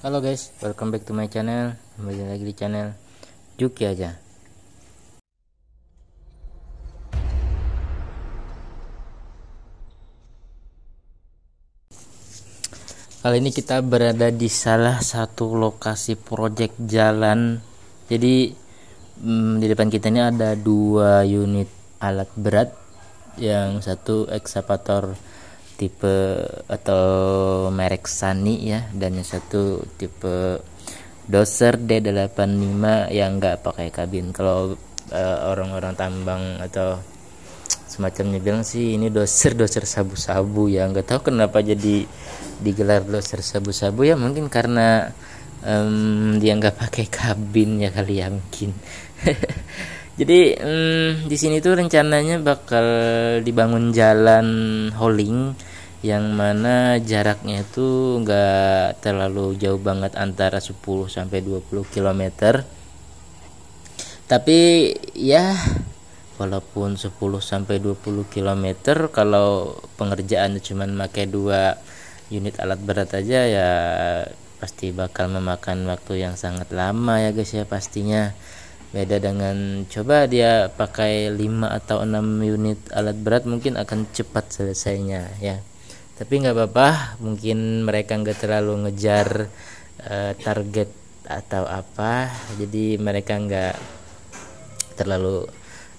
Halo guys, welcome back to my channel. Kembali lagi di channel Juki aja. Kali ini kita berada di salah satu lokasi proyek jalan. Jadi hmm, di depan kita ini ada dua unit alat berat, yang satu ekskavator tipe atau merek Sani ya dan yang satu tipe Doser D85 yang enggak pakai kabin. Kalau uh, orang-orang tambang atau semacamnya bilang sih ini doser doser sabu-sabu ya. Nggak tahu kenapa jadi digelar doser sabu-sabu ya. Mungkin karena um, dia nggak pakai kabin ya kali ya mungkin. Jadi um, di sini tuh rencananya bakal dibangun jalan holing yang mana jaraknya itu enggak terlalu jauh banget antara 10 sampai 20 km tapi ya walaupun 10 sampai 20 km kalau pengerjaan cuma pakai dua unit alat berat aja ya pasti bakal memakan waktu yang sangat lama ya guys ya pastinya. Beda dengan coba dia pakai 5 atau 6 unit alat berat mungkin akan cepat selesainya ya tapi nggak apa-apa mungkin mereka nggak terlalu ngejar uh, target atau apa. Jadi mereka nggak terlalu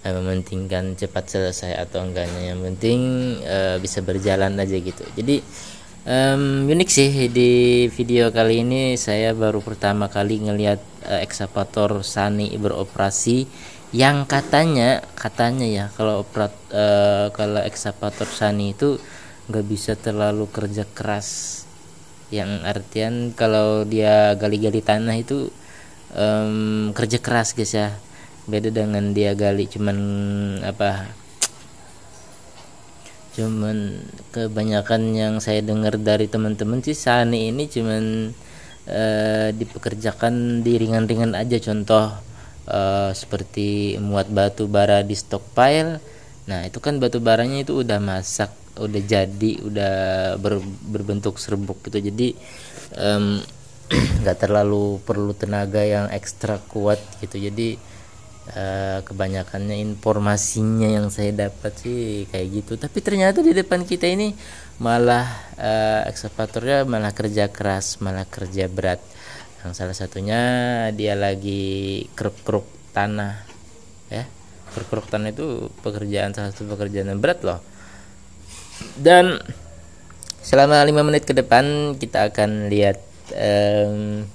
uh, mementingkan cepat selesai atau enggaknya. Yang penting uh, bisa berjalan aja gitu. Jadi um, unik sih di video kali ini. Saya baru pertama kali ngelihat uh, ekskavator Sani beroperasi yang katanya katanya ya kalau operat uh, kalau ekskavator Sani itu nggak bisa terlalu kerja keras. Yang artian kalau dia gali-gali tanah itu um, kerja keras guys ya. Beda dengan dia gali cuman apa cuman kebanyakan yang saya dengar dari teman-teman sih Sani ini cuman uh, dipekerjakan di ringan-ringan aja. Contoh uh, seperti muat batu bara di stockpile. Nah itu kan batu baranya itu udah masak udah jadi udah ber, berbentuk serbuk gitu. Jadi nggak um, terlalu perlu tenaga yang ekstra kuat gitu. Jadi uh, kebanyakannya informasinya yang saya dapat sih kayak gitu. Tapi ternyata di depan kita ini malah uh, ekskavatornya malah kerja keras malah kerja berat. Yang salah satunya dia lagi keruk-keruk tanah ya. Keruk-keruk tanah itu pekerjaan salah satu pekerjaan yang berat loh dan selama lima menit ke depan kita akan lihat um,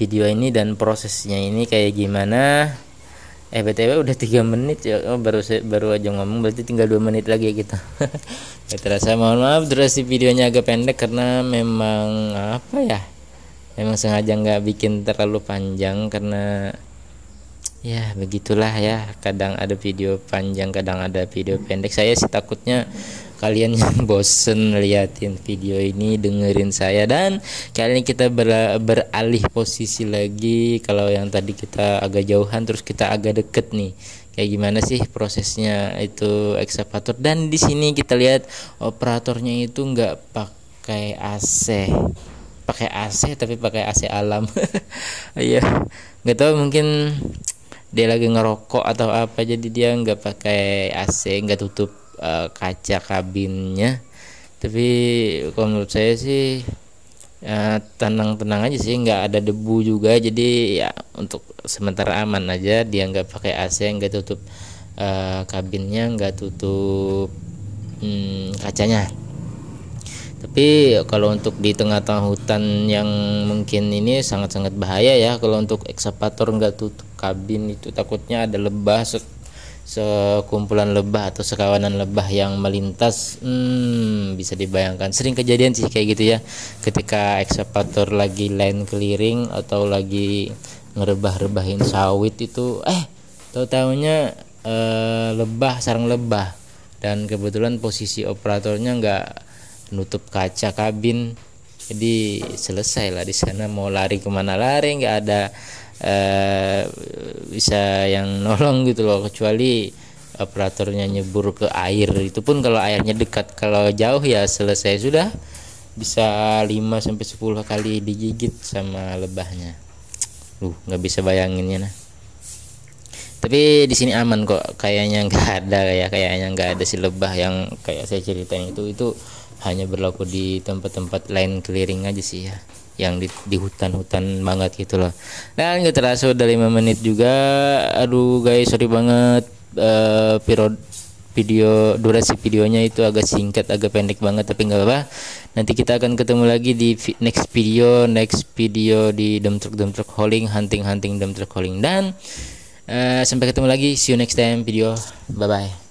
video ini dan prosesnya ini kayak gimana. Eh btw udah tiga menit ya. Oh, baru baru aja ngomong berarti tinggal dua menit lagi gitu ya terasa mohon maaf durasi videonya agak pendek karena memang apa ya memang sengaja nggak bikin terlalu panjang karena ya begitulah ya. Kadang ada video panjang kadang ada video pendek. Saya sih takutnya kalian yang bosen liatin video ini dengerin saya. Dan kali ini kita ber beralih posisi lagi. Kalau yang tadi kita agak jauhan terus kita agak deket nih. Kayak gimana sih prosesnya itu ekskavator dan di sini kita lihat operatornya itu nggak pakai AC pakai AC tapi pakai AC alam. Iya. Nggak tahu mungkin dia lagi ngerokok atau apa jadi dia nggak pakai AC nggak tutup uh, kaca kabinnya. Tapi kalau menurut saya sih ya, tenang-tenang aja sih nggak ada debu juga. Jadi ya untuk sementara aman aja dia nggak pakai AC nggak tutup uh, kabinnya nggak tutup hmm, kacanya tapi kalau untuk di tengah-tengah hutan yang mungkin ini sangat-sangat bahaya ya. Kalau untuk ekskavator nggak tutup kabin itu takutnya ada lebah se sekumpulan lebah atau sekawanan lebah yang melintas. Hmm, bisa dibayangkan. Sering kejadian sih kayak gitu ya. Ketika ekskavator lagi line clearing atau lagi ngerebah-rebahin sawit itu eh tahu taunya eh, lebah sarang lebah. Dan kebetulan posisi operatornya nggak nutup kaca kabin. Jadi selesai lah di sana. Mau lari ke mana lari nggak ada uh, bisa yang nolong gitu loh. Kecuali operatornya nyebur ke air. Itu pun kalau airnya dekat. Kalau jauh ya selesai. Sudah bisa 5 sampai 10 kali digigit sama lebahnya. Uh, nggak bisa bayanginnya nah. Tapi di sini aman kok, kayaknya nggak ada ya, kayaknya nggak ada si lebah yang kayak saya ceritain itu. Itu hanya berlaku di tempat-tempat lain clearing aja sih ya. Yang di, di hutan-hutan banget gitu loh. Dan gak terasa udah 5 menit juga. Aduh guys sorry banget. Uh, video durasi videonya itu agak singkat agak pendek banget tapi nggak apa-apa. Nanti kita akan ketemu lagi di next video next video di dump truck dump truck hauling hunting hunting dump truck hauling. Dan uh, sampai ketemu lagi. See you next time video. Bye bye